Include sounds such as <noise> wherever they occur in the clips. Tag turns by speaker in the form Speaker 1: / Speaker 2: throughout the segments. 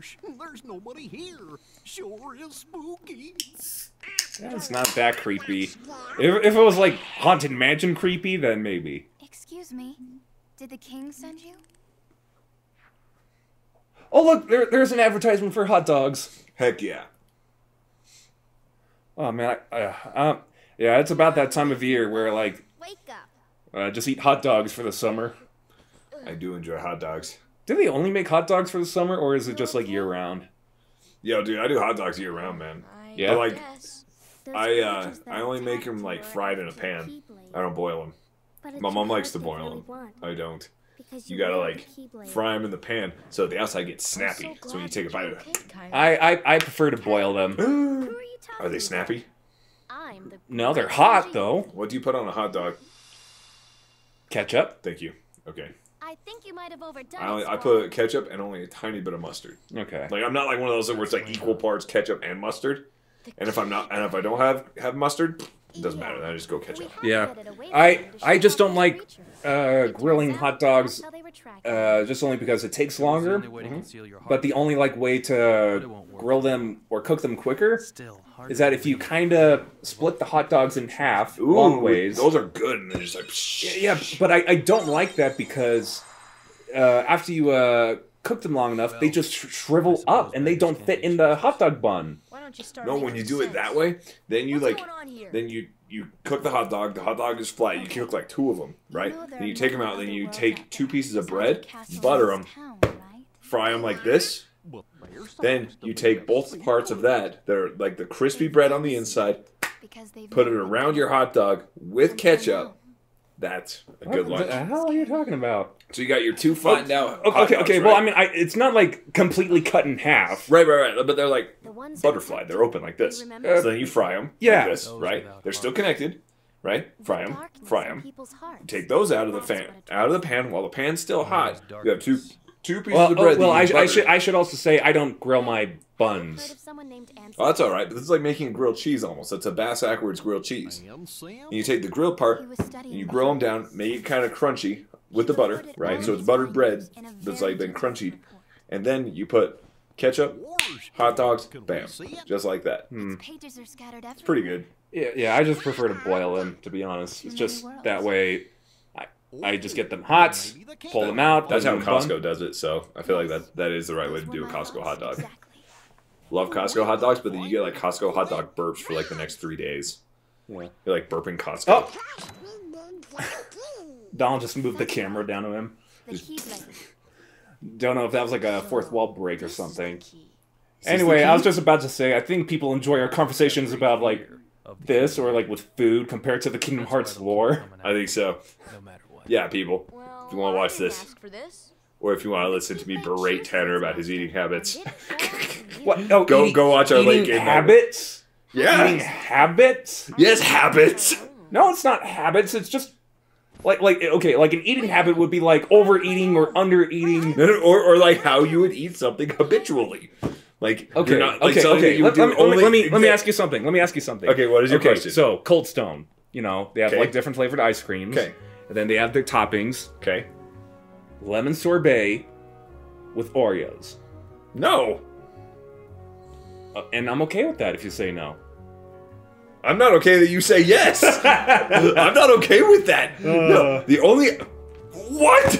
Speaker 1: Gosh, there's nobody here. Sure is spooky.
Speaker 2: Yeah, it's not that creepy. If, if it was like Haunted Mansion creepy, then maybe.
Speaker 3: Excuse me. Did the king send you?
Speaker 2: Oh look, there, there's an advertisement for hot dogs.
Speaker 4: Heck yeah.
Speaker 2: Oh man, I, uh, um, yeah, it's about that time of year where like
Speaker 3: Wake up.
Speaker 2: uh, just eat hot dogs for the summer.
Speaker 4: I do enjoy hot dogs.
Speaker 2: Do they only make hot dogs for the summer, or is it just like year round?
Speaker 4: Yo, dude, I do hot dogs year round, man.
Speaker 2: Yeah.
Speaker 4: I like. I uh, I only make them like fried in a pan. I don't boil them. My mom likes to boil them. I don't. You gotta like fry them in the pan so the outside gets snappy. So when you take a bite of it,
Speaker 2: I I, I prefer to boil them. <gasps>
Speaker 4: are they snappy?
Speaker 2: No, they're hot though.
Speaker 4: What do you put on a hot dog?
Speaker 2: Ketchup.
Speaker 4: Thank you. Okay.
Speaker 3: I think you might have overdone
Speaker 4: I only
Speaker 3: it,
Speaker 4: I put ketchup and only a tiny bit of mustard.
Speaker 2: Okay.
Speaker 4: Like I'm not like one of those where it's like equal parts ketchup and mustard. And if I'm not, and if I don't have have mustard, it doesn't matter. I just go ketchup.
Speaker 2: Yeah. I I just don't like uh, grilling hot dogs. Uh, just only because it takes longer.
Speaker 4: Mm-hmm.
Speaker 2: But the only like way to grill them or cook them quicker is that if you kind of split the hot dogs in half long ways.
Speaker 4: Those are good, and they're just like. Psh.
Speaker 2: Yeah, but I, I don't like that because uh, after you uh, cook them long enough, they just sh- shrivel up and they don't fit in the hot dog bun.
Speaker 3: Why don't you start
Speaker 4: No, when you do it that way, then you
Speaker 3: What's
Speaker 4: like,
Speaker 3: going on here?
Speaker 4: then you you cook the hot dog. The hot dog is flat. You cook like two of them, right?
Speaker 3: know
Speaker 4: Then you take them out. Then you take two pieces of bread, butter them,
Speaker 3: this town, right?
Speaker 4: fry them like this. Then you take both parts of that that are like the crispy bread on the inside, put it around your hot dog with ketchup.
Speaker 3: Else.
Speaker 4: That's a good
Speaker 2: What the hell are you talking about?
Speaker 4: So you got your two flattened now.
Speaker 2: Okay,
Speaker 4: hot
Speaker 2: okay,
Speaker 4: dogs,
Speaker 2: okay. Well. I mean, I, it's not like completely cut in half.
Speaker 4: Right, right, right. But they're like
Speaker 3: The
Speaker 4: butterfly. They're open like this.
Speaker 3: You remember?
Speaker 4: So then you fry them.
Speaker 2: Yeah.
Speaker 4: Like this, right? They're still connected, right? Fry them. Fry them. Take those out of the fan, out of the pan while the pan's still hot. You have two two pieces
Speaker 2: Well,
Speaker 4: of
Speaker 2: oh, well, I, I should I should also say I don't grill my buns.
Speaker 3: of someone named Ansem?
Speaker 4: Oh, that's all right. But this is like making a grilled cheese almost. That's a bass backwards grilled cheese.
Speaker 1: Sam, Sam.
Speaker 4: And you take the grilled part and you grill them down, make it kind of crunchy with the butter, right? So it's buttered bread that's like been crunchy, and then you put ketchup, hot dogs, bam, just like that.
Speaker 2: Hmm.
Speaker 3: Pages are scattered everywhere.
Speaker 4: It's pretty good.
Speaker 2: Yeah, yeah. I just prefer to boil them, to be honest. It's just that way. I I just get them hot,
Speaker 1: Maybe the king-
Speaker 2: pull them out.
Speaker 4: That's how
Speaker 2: them in a bun.
Speaker 4: Costco does it. So I feel like that that is the right way to do a Costco hot dog.
Speaker 3: Exactly.
Speaker 4: Love Costco hot dogs, but then you get like Costco hot dog burps for like the next three days.
Speaker 2: Yeah.
Speaker 4: You're like burping Costco.
Speaker 2: Oh, <laughs> Donald just moved the camera down to him.
Speaker 3: The
Speaker 2: Don't know if that was like a fourth wall break or
Speaker 3: This is the
Speaker 2: something. Anyway, I was just about to say, I think people enjoy our conversations about like this or like with food compared to the Kingdom Hearts lore.
Speaker 4: I think so.
Speaker 1: No matter what.
Speaker 4: Yeah, people.
Speaker 3: Well,
Speaker 4: If you wanna watch this.
Speaker 3: for this.
Speaker 4: Or if you want to listen to me berate Tanner about his eating habits. <laughs>
Speaker 2: What? Oh,
Speaker 4: Go-
Speaker 2: eating-
Speaker 4: go watch our late
Speaker 2: eating
Speaker 4: game night.
Speaker 2: habits. Eating
Speaker 4: Yeah.
Speaker 2: habits?
Speaker 4: Yes, habits.
Speaker 2: No, it's not habits. It's just like like okay, like an eating habit would be like overeating or undereating.
Speaker 4: No, no, or, or like how you would eat something habitually. Like
Speaker 2: Okay,
Speaker 4: you're not, like
Speaker 2: okay,
Speaker 4: something
Speaker 2: okay.
Speaker 4: you would
Speaker 2: Let,
Speaker 4: do
Speaker 2: let me, let me
Speaker 4: only-
Speaker 2: let me ask you something. Let me ask you something.
Speaker 4: Okay, what is your
Speaker 2: okay,
Speaker 4: question?
Speaker 2: So Cold Stone, you know, they have
Speaker 4: Okay.
Speaker 2: like different flavored ice creams.
Speaker 4: Okay.
Speaker 2: And then they have their toppings:
Speaker 4: Okay.
Speaker 2: lemon sorbet with Oreos.
Speaker 4: No,
Speaker 2: Uh, and I'm okay with that if you say no.
Speaker 4: I'm not okay that you say yes. <laughs> I'm not okay with that. no, the only what?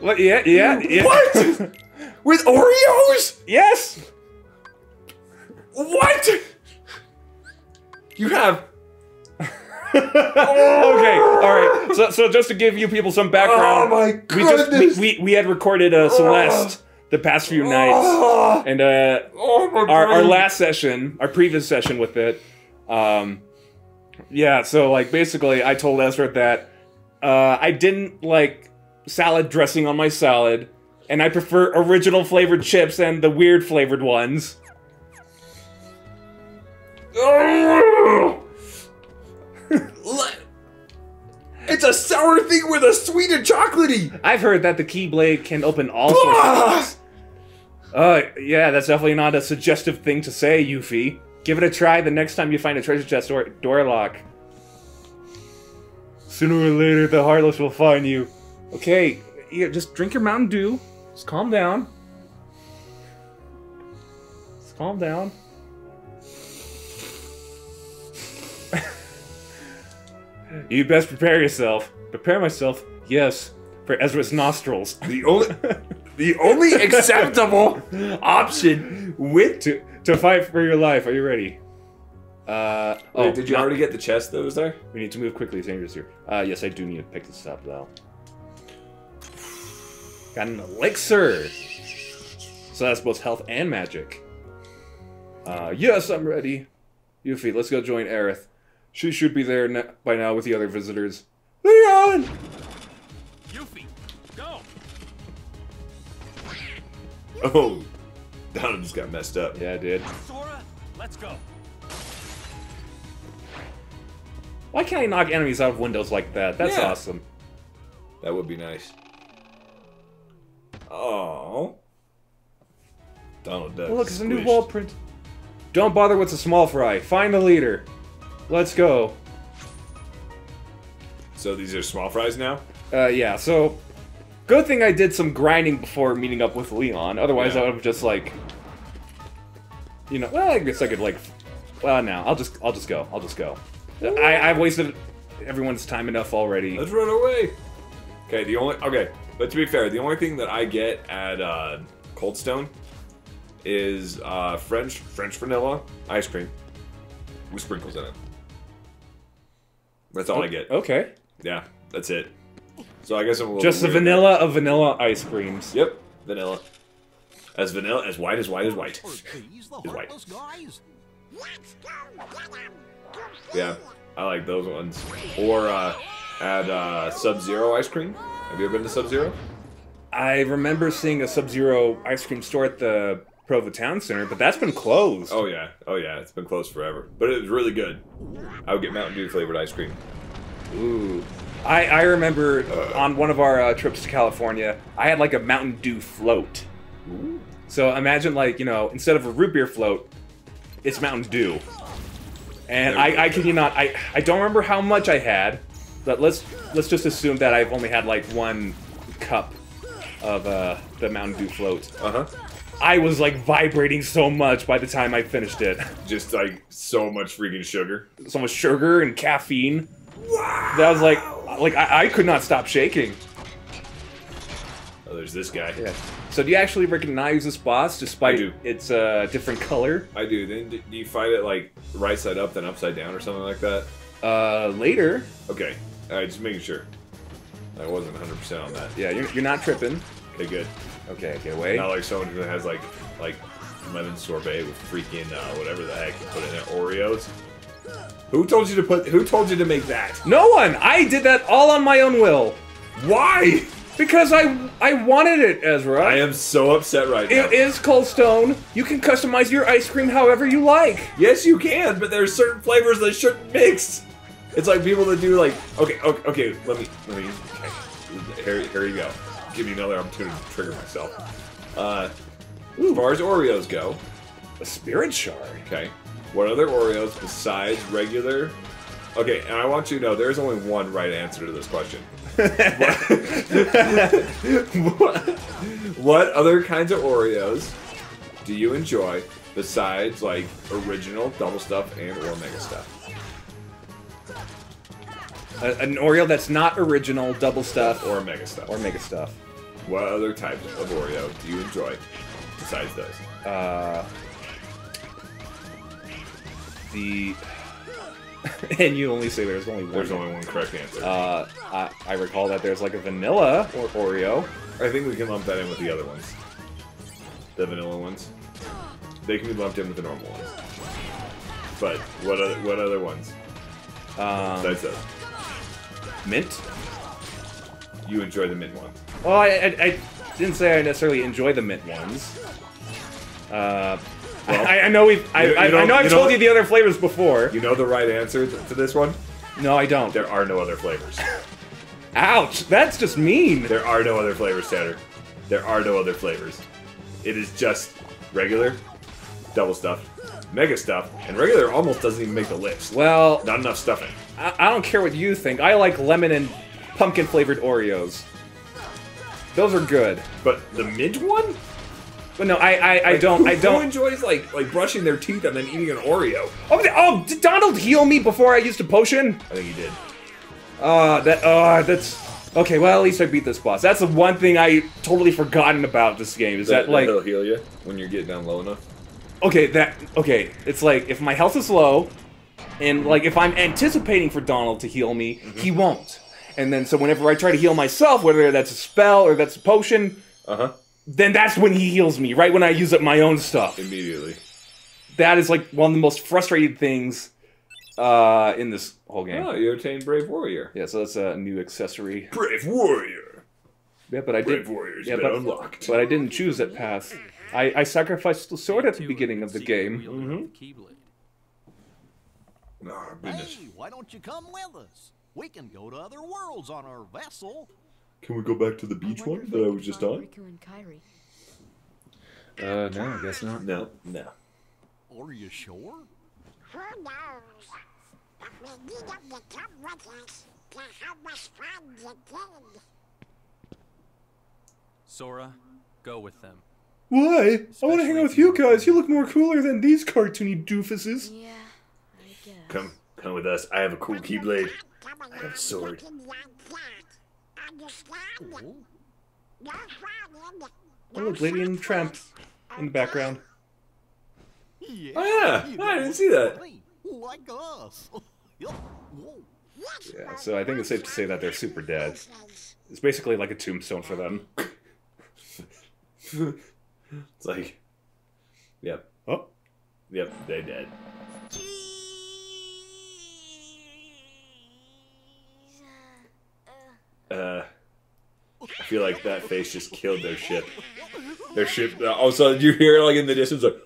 Speaker 2: What? Yeah, yeah, yeah.
Speaker 4: What? With Oreos?
Speaker 2: yes.
Speaker 4: What? You have
Speaker 2: okay, all right. So, so just to give you people some background,
Speaker 4: Oh my
Speaker 2: we just we, we, we had recorded uh, Celeste the past few nights,
Speaker 4: Oh,
Speaker 2: and uh,
Speaker 4: oh
Speaker 2: our, our last session, our previous session with it, um, yeah. So like basically, I told Ezra that uh, I didn't like salad dressing on my salad, and I prefer original flavored chips and the weird flavored ones.
Speaker 4: It's a sour thing with a sweet and chocolatey.
Speaker 2: I've heard that the Keyblade can open all sorts of
Speaker 4: Ah!
Speaker 2: Uh, yeah, that's definitely not a suggestive thing to say, Yuffie. Give it a try the next time you find a treasure chest or door lock. Sooner or later, the Heartless will find you. Okay, yeah, just drink your Mountain Dew. Just calm down. Just calm down. You best prepare yourself. Prepare myself, yes, for Ezra's nostrils. <laughs>
Speaker 4: The only, the only <laughs> acceptable option with.
Speaker 2: to to fight for your life. Are you ready? Uh, oh,
Speaker 4: did you
Speaker 2: not-
Speaker 4: already get the chest that was there?
Speaker 2: We need to move quickly. It's dangerous here. Uh, yes, I do need to pick this up though. Got an elixir. So that's both health and magic. Uh, yes, I'm ready. Yuffie, let's go join Aerith. She should be there na- by now with the other visitors. Leon!
Speaker 1: Yuffie, go!
Speaker 4: Oh, Donald just got messed up.
Speaker 2: Yeah, I did.
Speaker 1: Sora, let's go.
Speaker 2: Why can't I knock enemies out of windows like that? That's
Speaker 4: Yeah.
Speaker 2: awesome.
Speaker 4: That would be nice. Oh. Donald Duck.
Speaker 2: Look, it's a new wall print. Don't bother with the small fry. Find the leader. Let's go.
Speaker 4: So these are small fries now?
Speaker 2: Uh, yeah, so good thing I did some grinding before meeting up with Leon. Otherwise,
Speaker 4: Yeah.
Speaker 2: I would have just like, you know, well, I guess I could like, well, no, I'll just, I'll just go, I'll just go. I, I've wasted everyone's time enough already.
Speaker 4: Let's run away. Okay, the only okay, but to be fair, the only thing that I get at uh, Cold Stone is uh, French French vanilla ice cream with sprinkles in it. That's all I get.
Speaker 2: Okay,
Speaker 4: Yeah, that's it. So I guess I'm a little
Speaker 2: just the
Speaker 4: weird.
Speaker 2: vanilla of vanilla ice creams.
Speaker 4: Yep, vanilla. As vanilla, as white as white as white.
Speaker 1: Are these the
Speaker 4: white. Yeah, I like those ones. Or uh, add uh, Sub Zero ice cream. Have you ever been to Sub Zero?
Speaker 2: I remember seeing a Sub-Zero ice cream store at the Provo Town Center, but that's been closed.
Speaker 4: Oh yeah, oh yeah, it's been closed forever, but it was really good. I would get Mountain Dew flavored ice cream.
Speaker 2: Ooh. I, I remember on one of our uh, trips to California, I had like a Mountain Dew float. Ooh. So imagine like, you know, instead of a root beer float, it's Mountain Dew. And
Speaker 4: There we go.
Speaker 2: I, I kid you not, I, I don't remember how much I had, but let's let's just assume that I've only had like one cup of uh, the Mountain Dew float.
Speaker 4: Uh huh.
Speaker 2: I was like vibrating so much by the time I finished it.
Speaker 4: Just like so much freaking sugar.
Speaker 2: so much sugar and caffeine. That was like, like I, I could not stop shaking.
Speaker 4: Oh, there's this guy.
Speaker 2: Yeah. So do you actually recognize this boss despite its uh, different color?
Speaker 4: I do. Then do you fight it like right side up, then upside down, or something like that?
Speaker 2: Uh, later.
Speaker 4: Okay. All right, just making sure. I wasn't 100 percent on that.
Speaker 2: Yeah, you're, you're not tripping.
Speaker 4: Okay, good.
Speaker 2: Okay, get away.
Speaker 4: Not like someone who has like like lemon sorbet with freaking uh, whatever the heck you put in it, Oreos. Who told you to put? Who told you to make that?
Speaker 2: No one. I did that all on my own will
Speaker 4: Why?
Speaker 2: because I I wanted it, Ezra.
Speaker 4: I am so upset right now.
Speaker 2: It is Cold Stone. You can customize your ice cream however you like.
Speaker 4: Yes, you can, but there's certain flavors that shouldn't mix. It's like people that do like, okay, okay, okay let me, let me, okay, here, here you go. Give me another opportunity to trigger myself. Uh, as far as Oreos go,
Speaker 2: A spirit shard.
Speaker 4: okay, what other Oreos besides regular? Okay, and I want you to know there's only one right answer to this question. what, <laughs> what other kinds of Oreos do you enjoy besides like original double stuff and or mega stuff?
Speaker 2: A, an Oreo that's not original, double stuff,
Speaker 4: Or mega stuff.
Speaker 2: or mega stuff.
Speaker 4: What other types of Oreo do you enjoy besides those?
Speaker 2: Uh, the <laughs> and you only say there's only one.
Speaker 4: There's only one correct answer.
Speaker 2: Uh, I, I recall that there's like a vanilla or Oreo.
Speaker 4: I think we can lump that in with the other ones. The vanilla ones. They can be lumped in with the normal ones. But what other what other ones
Speaker 2: Um,
Speaker 4: besides those?
Speaker 2: Mint.
Speaker 4: You enjoy the mint one.
Speaker 2: Well, I, I, I didn't say I necessarily enjoy the mint ones. Uh,
Speaker 4: Well,
Speaker 2: I, I know we've. I,
Speaker 4: you- you
Speaker 2: I, I
Speaker 4: know-
Speaker 2: know I've told
Speaker 4: know-
Speaker 2: you the other flavors before.
Speaker 4: You know the right answer to, to this one?
Speaker 2: No, I don't.
Speaker 4: There are no other flavors.
Speaker 2: Ouch! That's just mean.
Speaker 4: There are no other flavors, Tanner. There are no other flavors. It is just regular, double stuff, mega stuff, and regular almost doesn't even make the list.
Speaker 2: Well,
Speaker 4: Not enough stuffing.
Speaker 2: I, I don't care what you think. I like lemon and pumpkin flavored Oreos. Those are good.
Speaker 4: But the mint one?
Speaker 2: But no, I I, I
Speaker 4: Like,
Speaker 2: don't
Speaker 4: who,
Speaker 2: I don't.
Speaker 4: Who enjoys like like brushing their teeth and then eating an Oreo?
Speaker 2: Oh, oh, did Donald heal me before I used a potion?
Speaker 4: I think he did.
Speaker 2: Uh, that uh, that's okay. Well, at least I beat this boss. That's the one thing I totally forgotten about this game. Is that, like
Speaker 4: he'll heal you when you're getting down low enough?
Speaker 2: okay that okay? It's like if my health is low, and like if I'm anticipating for Donald to heal me, he won't. And then so whenever I try to heal myself, whether that's a spell or that's a potion,
Speaker 4: Uh huh.
Speaker 2: then that's when he heals me. Right when I use up my own stuff.
Speaker 4: Immediately.
Speaker 2: That is like one of the most frustrating things uh, in this whole game.
Speaker 4: Oh, you obtained Brave Warrior.
Speaker 2: Yeah, so that's a new accessory.
Speaker 4: Brave Warrior.
Speaker 2: Yeah, but I
Speaker 4: Brave
Speaker 2: did.
Speaker 4: Warrior's
Speaker 2: Yeah,
Speaker 4: been
Speaker 2: but,
Speaker 4: unlocked.
Speaker 2: but I didn't choose that path. I, I sacrificed the sword at the beginning of the game.
Speaker 4: Mm-hmm. Oh goodness.
Speaker 1: Hey, why don't you come with us? We can go to other worlds on our vessel.
Speaker 4: Can we go back to the beach one that I was just on?
Speaker 3: Riku and Kairi.
Speaker 2: Uh, no, I guess not.
Speaker 4: No, no.
Speaker 1: Are you sure?
Speaker 5: Who knows? But we need them to come with us to help us find the kid.
Speaker 6: Sora, go with them.
Speaker 2: Why? I want to hang out with you guys. You look more cooler than these cartoony doofuses.
Speaker 3: Yeah, I guess.
Speaker 4: Come, come with us. I have a cool keyblade. I have a sword.
Speaker 5: looking like that.
Speaker 1: Oh,
Speaker 5: No frowning.
Speaker 2: Look, Lady and the Tramp in the background.
Speaker 1: yeah.
Speaker 4: Oh, yeah.
Speaker 1: you
Speaker 4: I didn't see that.
Speaker 1: Like us. <laughs>
Speaker 2: Yeah, so I think it's safe to say that they're super dead. It's basically like a tombstone for them. <laughs>
Speaker 4: It's like, yep,
Speaker 2: Oh,
Speaker 4: yep, they dead. Uh, I feel like that face just killed their ship. Their ship. uh, All of a sudden, you hear like in the distance, like,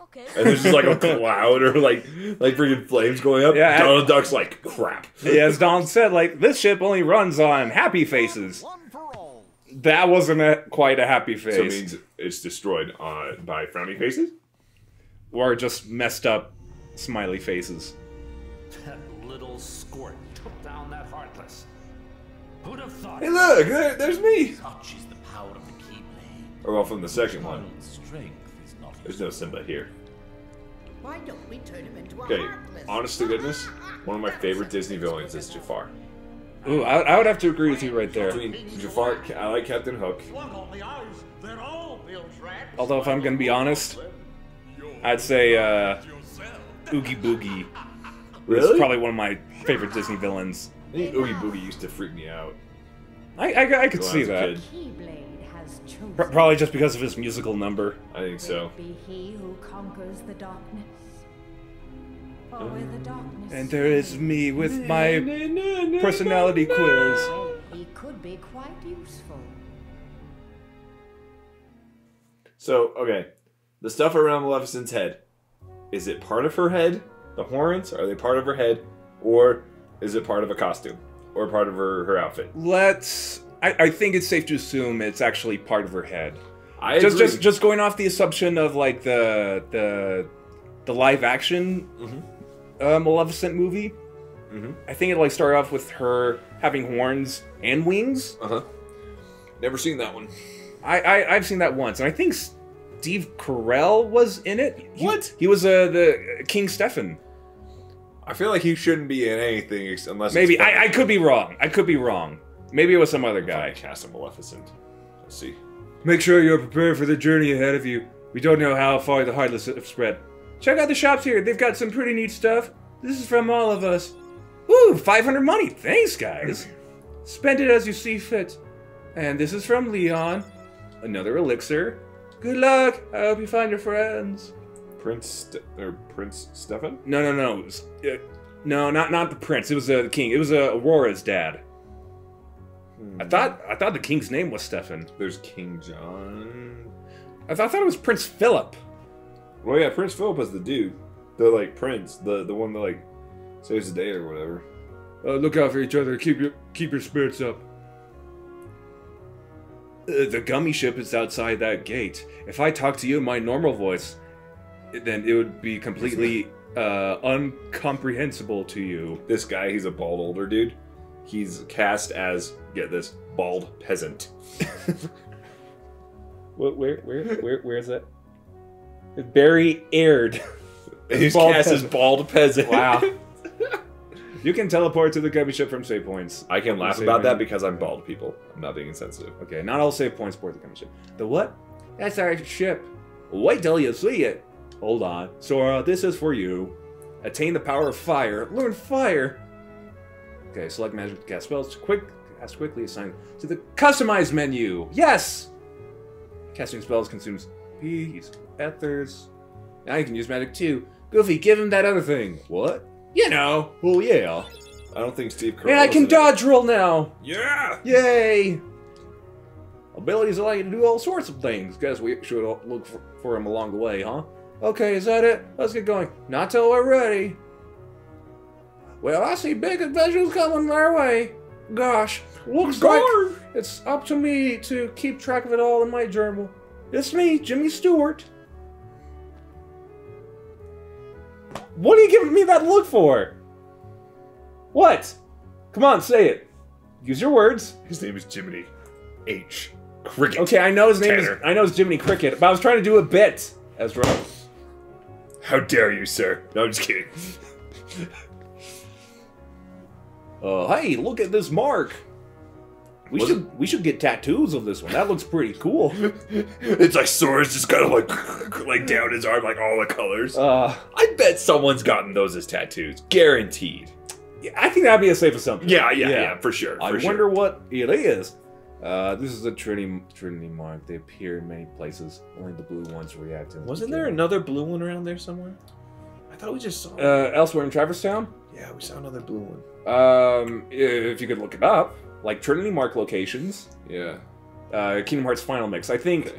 Speaker 3: Okay.
Speaker 4: and there's just like a cloud or like like freaking flames going up.
Speaker 2: Yeah, I-
Speaker 4: Donald Duck's like, crap.
Speaker 2: yeah, as Donald said, like this ship only runs on happy faces.
Speaker 1: One for all.
Speaker 2: That wasn't a, quite a happy face,
Speaker 4: So it means it's destroyed uh, by frowny faces.
Speaker 2: or just messed up smiley faces.
Speaker 7: That little squirt Who'd have thought
Speaker 4: Hey, look, there, there's me.
Speaker 7: such is the power of the Keyblade?
Speaker 4: Or well, from the second one.
Speaker 7: Strength is not
Speaker 4: There's no Simba here.
Speaker 8: Why don't we turn him into a
Speaker 4: Okay,
Speaker 8: heartless?
Speaker 4: honest to goodness, one of my favorite Disney villains is Jafar.
Speaker 2: Ooh, I, I would have to agree with you right there.
Speaker 4: Between Jafar, I like Captain Hook.
Speaker 7: Look on the eyes, they're all Bill's rats.
Speaker 2: Although, if I'm gonna be honest, I'd say uh, Oogie Boogie is probably one of my favorite Disney villains.
Speaker 4: I think Oogie Boogie used to freak me out.
Speaker 2: I, I, I could see that.
Speaker 4: kid.
Speaker 8: Keyblade has chosen.
Speaker 2: Pro- probably just because of his musical number.
Speaker 4: I think so.
Speaker 8: Be he who conquers the darkness. For mm. with the darkness.
Speaker 2: And there is me with my personality quiz.
Speaker 8: He could be quite useful.
Speaker 4: So, okay. The stuff around Maleficent's head. Is it part of her head? The horns? Are they part of her head? Or is it part of a costume? Or part of her, her outfit?
Speaker 2: Let's. I, I think it's safe to assume it's actually part of her head.
Speaker 4: I
Speaker 2: Just,
Speaker 4: agree.
Speaker 2: just, just going off the assumption of like the the the live action uh, Maleficent movie.
Speaker 4: Mhm.
Speaker 2: I think it like started off with her having horns and wings.
Speaker 4: Uh-huh. Never seen that one.
Speaker 2: I, I I've seen that once, and I think Steve Carell was in it. He,
Speaker 4: What?
Speaker 2: He was uh, the King Stefan.
Speaker 4: I feel like he shouldn't be in anything unless
Speaker 2: Maybe
Speaker 4: it's
Speaker 2: I, I could be wrong. I could be wrong. Maybe it was some other
Speaker 4: guy
Speaker 2: guy.
Speaker 4: cast a Maleficent. Let's see.
Speaker 2: Make sure you're prepared for the journey ahead of you. We don't know how far the Heartless have spread. Check out the shops here. They've got some pretty neat stuff. This is from all of us. Ooh, 500 money. Thanks, guys. <clears throat> Spend it as you see fit. And this is from Leon. Another elixir. Good luck. I hope you find your friends.
Speaker 4: Prince Ste- or Prince Stefan?
Speaker 2: No, no, no. Was, uh, no, not not the prince. It was uh, the king. It was uh, Aurora's dad. I thought I thought the king's name was Stefan.
Speaker 4: There's King John.
Speaker 2: I thought, I thought it was Prince Philip.
Speaker 4: Well, yeah, Prince Philip is the dude. The like prince, the the one that like saves the day or whatever.
Speaker 2: Uh, look out for each other. Keep your keep your spirits up. Uh, the gummy ship is outside that gate. If I talk to you in my normal voice, then it would be completely uh, uncomprehensible to you.
Speaker 4: This guy, he's a bald older dude. He's cast as get this bald peasant. <laughs>
Speaker 2: What, where, where, where, where is that? Barry aired.
Speaker 4: His <laughs>
Speaker 2: Bald
Speaker 4: cast is
Speaker 2: peasant.
Speaker 4: bald peasant.
Speaker 2: Wow. <laughs> you can teleport to the gummy ship from save points.
Speaker 4: I can laugh
Speaker 2: Save
Speaker 4: about that because I'm bald, people. I'm not being insensitive.
Speaker 2: Okay, not all save points board the gummy ship. The what? That's our ship. Wait till you see it. Hold on. Sora, uh, this is for you. Attain the power of fire. Learn fire. Okay, select magic to cast spells. Quick, cast quickly. Assign to the customize menu. Yes. Casting spells consumes peas, ethers. Now you can use magic too. Goofy, give him that other thing. What? You know. Oh yeah.
Speaker 4: I don't think Steve Carell
Speaker 2: And I can
Speaker 4: in it.
Speaker 2: dodge roll now.
Speaker 4: Yeah!
Speaker 2: Yay! Abilities allow you to do all sorts of things. Guess we should look for, for him along the way, huh? Okay, is that it? Let's get going. Not till we're ready. Well, I see big adventures coming our way. Gosh, looks like it's up to me to keep track of it all in my journal. It's me, Jimmy Stewart. What are you giving me that look for? What? Come on, say it. Use your words.
Speaker 4: His name is Jiminy H. Cricket.
Speaker 2: Okay, I know his name
Speaker 4: Tanner.
Speaker 2: is I know it's Jiminy Cricket, but I was trying to do a bit. Ezra.
Speaker 4: How dare you, sir? No, I'm just kidding. <laughs>
Speaker 2: Uh, hey, look at this mark. We
Speaker 4: Was
Speaker 2: should we should get tattoos of this one. That looks pretty cool. <laughs>
Speaker 4: it's like Sora's just kind of like <laughs> like down his arm, like all the colors.
Speaker 2: Uh,
Speaker 4: I bet someone's gotten those as tattoos, guaranteed.
Speaker 2: yeah, I think that'd be a safe assumption.
Speaker 4: Yeah, yeah, yeah, for sure.
Speaker 2: I
Speaker 4: sure.
Speaker 2: wonder what it is. Uh, this is a Trinity Trinity mark. They appear in many places. Only the blue ones react. to them.
Speaker 4: Wasn't there another blue one around there somewhere? I thought we just saw.
Speaker 2: Uh, elsewhere in Traverse Town?
Speaker 4: yeah, we saw another blue one.
Speaker 2: Um, if you could look it up, like Trinity mark locations.
Speaker 4: Yeah.
Speaker 2: Uh, Kingdom Hearts Final Mix. I think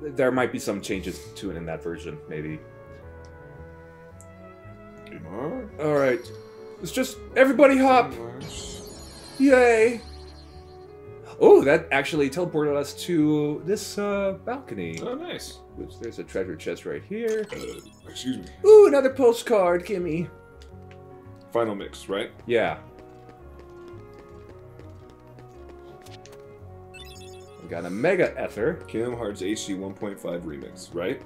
Speaker 2: there might be some changes to it in that version, maybe. All right, it's just everybody hop. Yay! Oh, that actually teleported us to this uh, balcony.
Speaker 4: Oh, nice.
Speaker 2: Which there's a treasure chest right here.
Speaker 4: Excuse me.
Speaker 2: Ooh, another postcard, gimme.
Speaker 4: Final mix, right?
Speaker 2: Yeah. We got a Mega Ether.
Speaker 4: Kingdom Hearts HD 1.5 remix, right?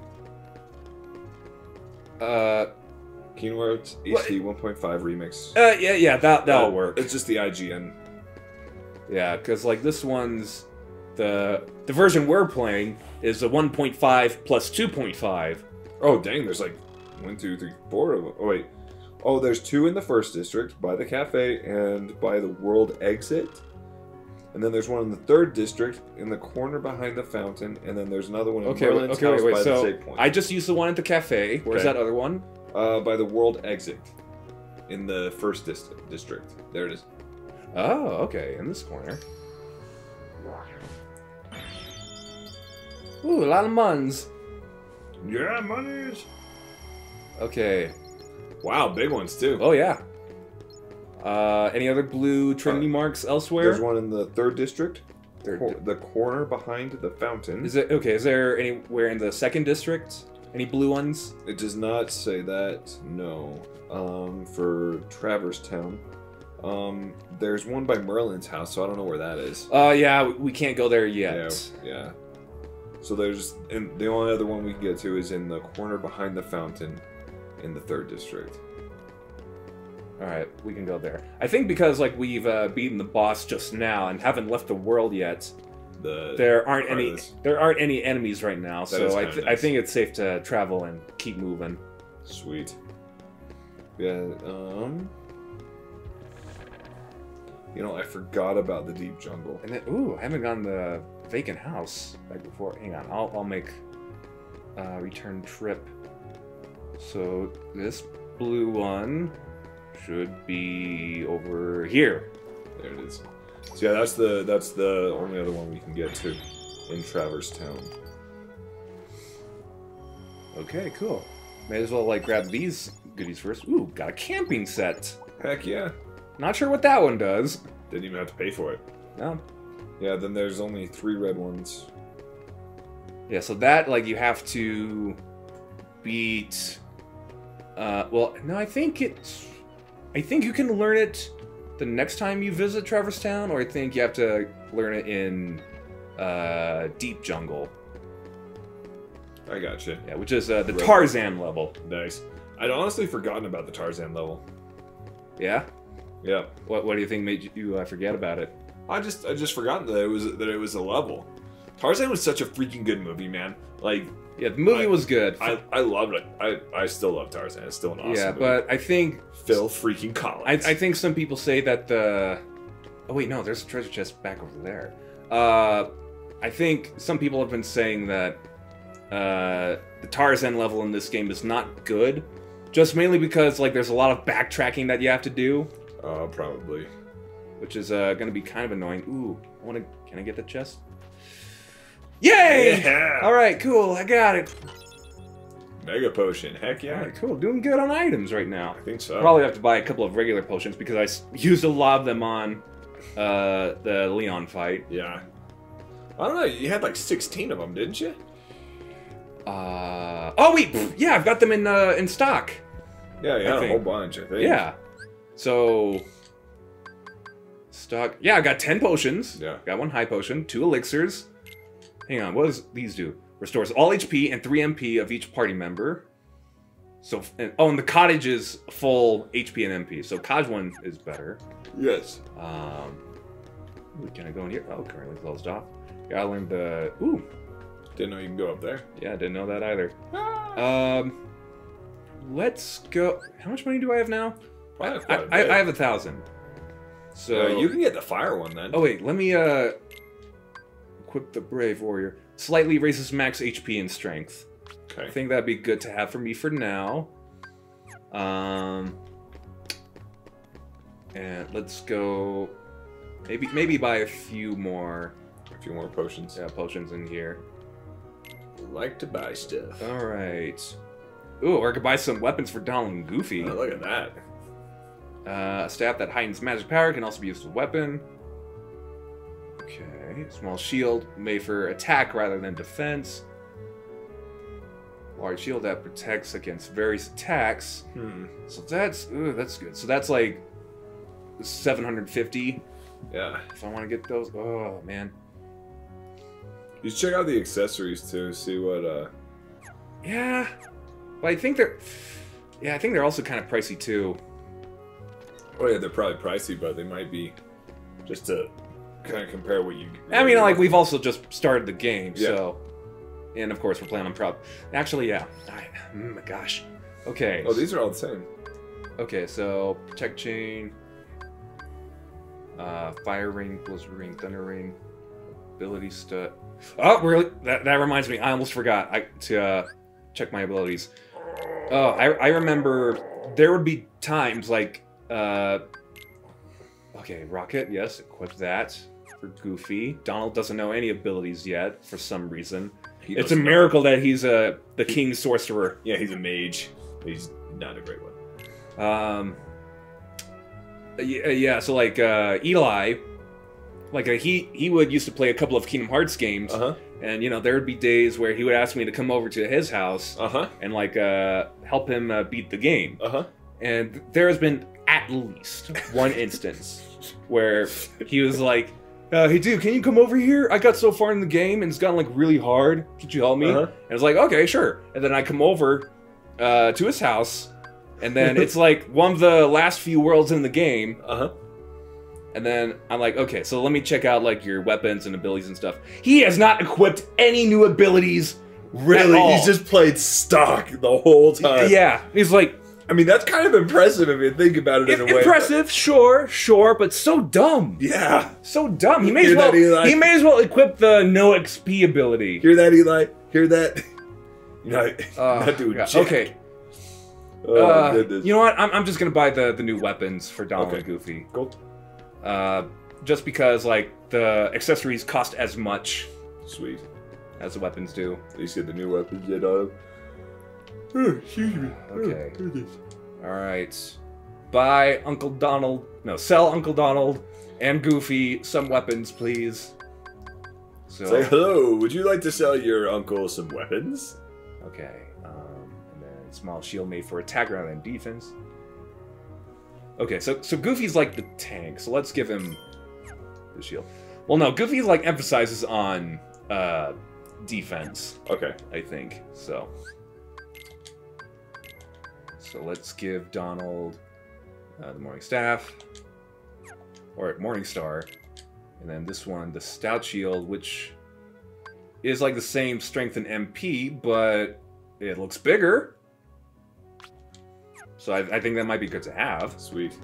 Speaker 2: Uh,
Speaker 4: Kingdom Hearts? HD 1.5 remix.
Speaker 2: uh yeah, yeah, that that'll
Speaker 4: Uh,
Speaker 2: work.
Speaker 4: It's just the IGN.
Speaker 2: Yeah, because like this one's the the version we're playing is the 1.5 plus 2.5.
Speaker 4: Oh, dang, there's like one, two, three, four of them. Oh, wait. Oh, there's two in the first district by the cafe and by the world exit. And then there's one in the third district in the corner behind the fountain. And then there's another one in
Speaker 2: Okay,
Speaker 4: Merlin's
Speaker 2: okay,
Speaker 4: house
Speaker 2: wait,
Speaker 4: by
Speaker 2: wait.
Speaker 4: the
Speaker 2: So
Speaker 4: save point.
Speaker 2: I just used the one at the cafe. Where's
Speaker 4: Okay.
Speaker 2: that other one?
Speaker 4: Uh, by the world exit in the first dis- district. There it is.
Speaker 2: Oh, okay, in this corner. Ooh, a lot of muns.
Speaker 4: Yeah, monies.
Speaker 2: Okay.
Speaker 4: Wow, big ones too.
Speaker 2: Oh yeah. Uh, any other blue Trinity marks elsewhere?
Speaker 4: There's one in the third district.
Speaker 2: Third
Speaker 4: Cor- the corner behind the fountain.
Speaker 2: Is it okay? Is there anywhere in the second district? Any blue ones?
Speaker 4: It does not say that, no. Um, for Traverse Town. Um, there's one by Merlin's house, so I don't know where that is.
Speaker 2: Uh, yeah, we- we can't go there yet.
Speaker 4: Yeah, yeah. So there's, and the only other one we can get to is in the corner behind the fountain in the third district.
Speaker 2: All right, we can go there. I think because like we've uh, beaten the boss just now and haven't left the world yet,
Speaker 4: The
Speaker 2: there aren't any there aren't any enemies right now.
Speaker 4: That
Speaker 2: So I, th- I think it's safe to travel and keep moving.
Speaker 4: Sweet. Yeah, um. You know, I forgot about the deep jungle.
Speaker 2: And then, ooh, I haven't gone the vacant house back before. Hang on, I'll, I'll make a return trip. So this blue one should be over here.
Speaker 4: There it is. So yeah, that's the that's the only other one we can get to in Traverse Town.
Speaker 2: Okay, cool. May as well like grab these goodies first. Ooh, got a camping set.
Speaker 4: Heck yeah.
Speaker 2: Not sure what that one does.
Speaker 4: Didn't even have to pay for it.
Speaker 2: No.
Speaker 4: Yeah, then there's only three red ones.
Speaker 2: Yeah, so that like you have to beat. Uh, well, no, I think it's. I think you can learn it the next time you visit Traverse Town, or I think you have to learn it in uh, deep jungle.
Speaker 4: I gotcha.
Speaker 2: Yeah, which is uh, the Tarzan level.
Speaker 4: Nice. I'd honestly forgotten about the Tarzan level.
Speaker 2: Yeah.
Speaker 4: Yeah.
Speaker 2: What What do you think made you uh, forget about it?
Speaker 4: I just I just forgotten that it was that it was a level. Tarzan was such a freaking good movie, man. Like
Speaker 2: Yeah, the movie
Speaker 4: I-
Speaker 2: was good.
Speaker 4: I, I loved it. I, I still love Tarzan. It's still an awesome
Speaker 2: yeah,
Speaker 4: movie.
Speaker 2: but I think
Speaker 4: Phil freaking
Speaker 2: I,
Speaker 4: Collins.
Speaker 2: I think some people say that the. Oh wait, no, there's a treasure chest back over there. Uh, I think some people have been saying that uh, the Tarzan level in this game is not good, just mainly because like there's a lot of backtracking that you have to do,
Speaker 4: uh, probably.
Speaker 2: which is uh, going to be kind of annoying. Ooh, I want to. Can I get the chest? Yay!
Speaker 4: Yeah.
Speaker 2: All right, cool. I got it.
Speaker 4: Mega potion. Heck yeah.
Speaker 2: Right, cool. Doing good on items right now.
Speaker 4: I think so.
Speaker 2: Probably have to buy a couple of regular potions because I used a lot of them on uh, the Leon fight.
Speaker 4: Yeah. I don't know. You had like 16 of them, didn't you?
Speaker 2: Uh, oh wait, yeah, I've got them in uh, in stock.
Speaker 4: Yeah, had a whole bunch. I think.
Speaker 2: Yeah. So stock. Yeah, I got ten potions.
Speaker 4: Yeah.
Speaker 2: Got one high potion, two elixirs. Hang on, what does these do? Restores all HP and three MP of each party member. So, and, oh, and the cottage is full HP and MP. So cottage one is better.
Speaker 4: Yes.
Speaker 2: Um, can I go in here? Oh, currently closed off. Gotta learn the. Ooh,
Speaker 4: Didn't know you can go up there.
Speaker 2: yeah, didn't know that either. Um, let's go. How much money do I have now? I,
Speaker 4: quite a
Speaker 2: I,
Speaker 4: bit.
Speaker 2: I have a thousand. So
Speaker 4: Uh, you can get the fire one then.
Speaker 2: Oh wait, let me uh equip the brave warrior. Slightly raises max HP and strength.
Speaker 4: Okay.
Speaker 2: I think that'd be good to have for me for now. Um, and let's go. Maybe maybe buy a few more
Speaker 4: A few more potions.
Speaker 2: Yeah, potions in here.
Speaker 4: Like to buy stuff.
Speaker 2: All right. Ooh, or I could buy some weapons for Donald and Goofy.
Speaker 4: Oh, look at that.
Speaker 2: Uh, a staff that heightens magic power can also be used as a weapon. Okay, small shield made for attack rather than defense. Large shield that protects against various attacks.
Speaker 4: Hmm.
Speaker 2: So that's ooh, that's good. So that's like 750
Speaker 4: Yeah.
Speaker 2: if I want to get those. Oh man,
Speaker 4: You check out the accessories too. See what. uh
Speaker 2: yeah. But I think they're, yeah, I think they're also kind of pricey too.
Speaker 4: Oh yeah, they're probably pricey, but they might be just to kind of compare what you.
Speaker 2: I mean, like we've also just started the game,
Speaker 4: Yeah.
Speaker 2: so, and of course we're playing on prop. Actually, yeah. I, oh my gosh. Okay.
Speaker 4: Oh, these are all the same.
Speaker 2: Okay, so protect chain, uh, fire ring, blizzard ring, thunder ring, ability stud. Oh, really? That that reminds me. I almost forgot. I to uh, check my abilities. Oh, I I remember there would be times like uh. Okay, rocket. Yes, equip that for Goofy. Donald doesn't know any abilities yet for some reason.
Speaker 4: He
Speaker 2: It's a
Speaker 4: know.
Speaker 2: miracle that he's a the king sorcerer.
Speaker 4: Yeah, he's a mage. He's not a great one.
Speaker 2: Um. Yeah, yeah. So like uh, Eli, like uh, he he would used to play a couple of Kingdom Hearts games,
Speaker 4: Uh huh.
Speaker 2: and you know there would be days where he would ask me to come over to his house
Speaker 4: Uh huh.
Speaker 2: and like uh, help him uh, beat the game.
Speaker 4: Uh huh.
Speaker 2: And there has been at least one instance where he was like, uh, "Hey, dude, can you come over here? I got so far in the game and it's gotten like really hard. Could you help me?"
Speaker 4: Uh-huh.
Speaker 2: And I was like, "Okay, sure." And then I come over uh, to his house, and then it's <laughs> like one of the last few worlds in the game,
Speaker 4: Uh huh.
Speaker 2: and then I'm like, "Okay, so let me check out like your weapons and abilities and stuff." He has not equipped any new abilities.
Speaker 4: Really? He's just played stock the whole time.
Speaker 2: yeah, he's like
Speaker 4: I mean, that's kind of impressive if you think about it in a way.
Speaker 2: impressive, sure, sure, but so dumb.
Speaker 4: Yeah.
Speaker 2: So dumb. He may
Speaker 4: Hear
Speaker 2: as well.
Speaker 4: that?
Speaker 2: He may as well equip the no XP ability.
Speaker 4: Hear that, Eli? Hear that? <laughs> Not,
Speaker 2: Uh,
Speaker 4: not doing
Speaker 2: God. Okay.
Speaker 4: Oh,
Speaker 2: uh, you know what? I'm, I'm just gonna buy the the new weapons for Donald
Speaker 4: Okay.
Speaker 2: and Goofy.
Speaker 4: Cool.
Speaker 2: Uh, just because like the accessories cost as much
Speaker 4: Sweet.
Speaker 2: as the weapons do.
Speaker 4: At least get the new weapons that uh. Excuse me.
Speaker 2: Okay. All right. Buy Uncle Donald. No, sell Uncle Donald and Goofy some weapons, please. So
Speaker 4: Say hello. Would you like to sell your uncle some weapons?
Speaker 2: Okay. Um, and then small shield made for attack rather than defense. Okay, so so Goofy's like the tank, so let's give him the shield. Well, no, Goofy like emphasizes on uh, defense.
Speaker 4: Okay.
Speaker 2: I think so. So let's give Donald uh, the Morning Staff, or Morning Star, and then this one the Stout Shield, which is like the same strength and MP, but it looks bigger. So I, I think that might be good to have.
Speaker 4: Sweet.